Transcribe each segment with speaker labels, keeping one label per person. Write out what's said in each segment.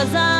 Speaker 1: cause I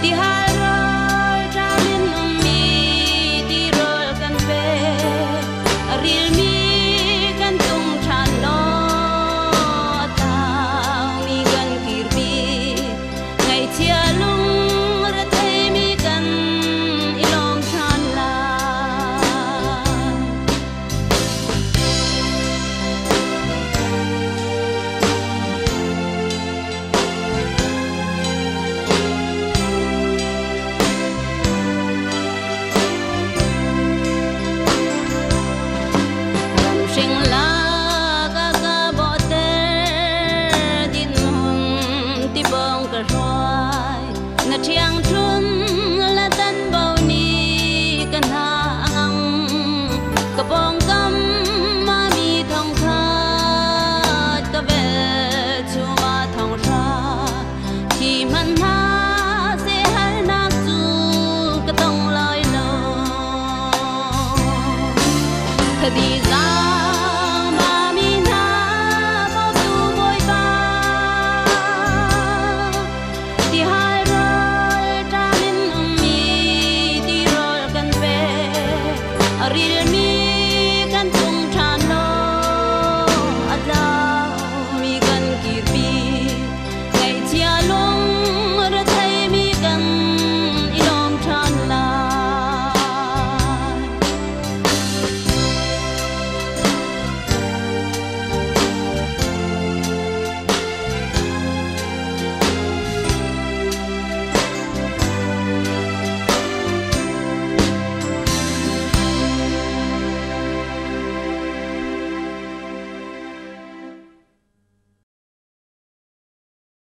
Speaker 1: tierra desire.